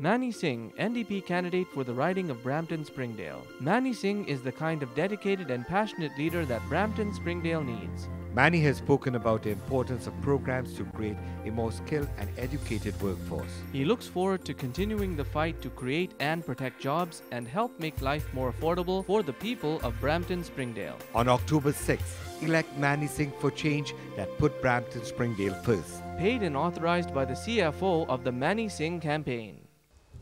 Mani Singh, NDP candidate for the riding of Brampton Springdale. Mani Singh is the kind of dedicated and passionate leader that Brampton Springdale needs. Mani has spoken about the importance of programs to create a more skilled and educated workforce. He looks forward to continuing the fight to create and protect jobs and help make life more affordable for the people of Brampton Springdale. On October 6th, elect Mani Singh for change that put Brampton Springdale first. Paid and authorized by the CFO of the Mani Singh campaign.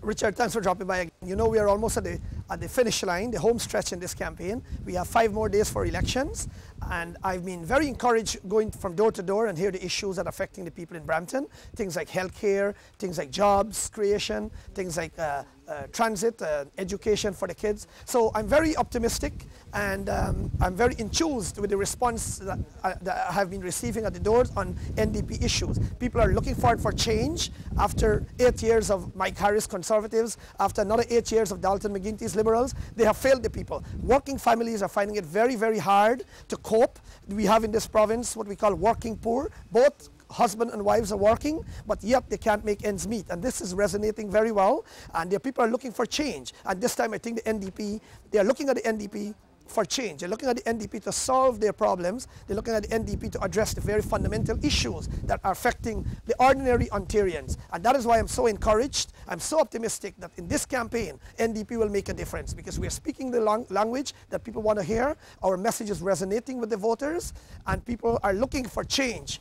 Richard, thanks for dropping by. Again. You know we are almost at the, at the finish line, the home stretch in this campaign. We have five more days for elections, and I've been very encouraged going from door to door and hear the issues that are affecting the people in Brampton. Things like healthcare, things like jobs creation, things like uh, uh, transit, uh, education for the kids. So I'm very optimistic and um, I'm very enthused with the response that, uh, that, I have been receiving at the doors on NDP issues. People are looking forward for change after eight years of Mike Harris Conservatives, after another eight years of Dalton McGuinty's Liberals. They have failed the people. Working families are finding it very, very hard to cope. We have in this province what we call working poor, both husband and wives are working, but yet they can't make ends meet. And this is resonating very well. And the people are looking for change. And this time I think the NDP, they are looking at the NDP for change. They're looking at the NDP to solve their problems. They're looking at the NDP to address the very fundamental issues that are affecting the ordinary Ontarians. And that is why I'm so encouraged. I'm so optimistic that in this campaign, NDP will make a difference because we are speaking the lang language that people want to hear. Our message is resonating with the voters and people are looking for change.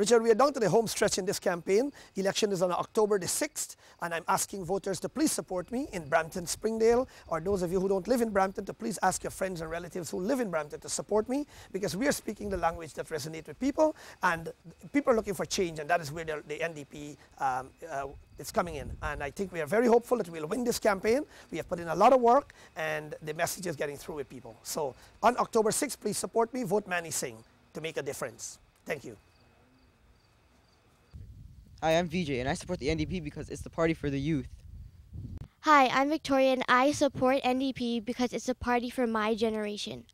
Richard, we are down to the home stretch in this campaign. Election is on October the 6th, and I'm asking voters to please support me in Brampton, Springdale, or those of you who don't live in Brampton to please ask your friends and relatives who live in Brampton to support me because we are speaking the language that resonates with people, and people are looking for change, and that is where the, the NDP um, uh, is coming in. And I think we are very hopeful that we'll win this campaign. We have put in a lot of work, and the message is getting through with people. So on October 6th, please support me, vote Mani Singh to make a difference. Thank you. Hi, I'm VJ, and I support the NDP because it's the party for the youth. Hi, I'm Victoria, and I support NDP because it's a party for my generation.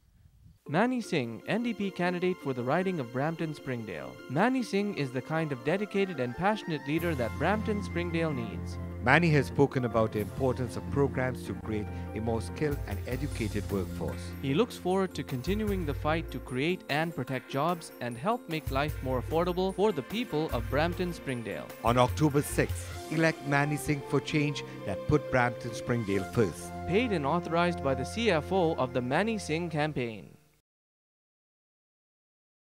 Mani Singh, NDP candidate for the riding of Brampton Springdale. Mani Singh is the kind of dedicated and passionate leader that Brampton Springdale needs. Mani has spoken about the importance of programs to create a more skilled and educated workforce. He looks forward to continuing the fight to create and protect jobs and help make life more affordable for the people of Brampton Springdale. On October 6th, elect Mani Singh for change that put Brampton Springdale first. Paid and authorized by the CFO of the Mani Singh campaign.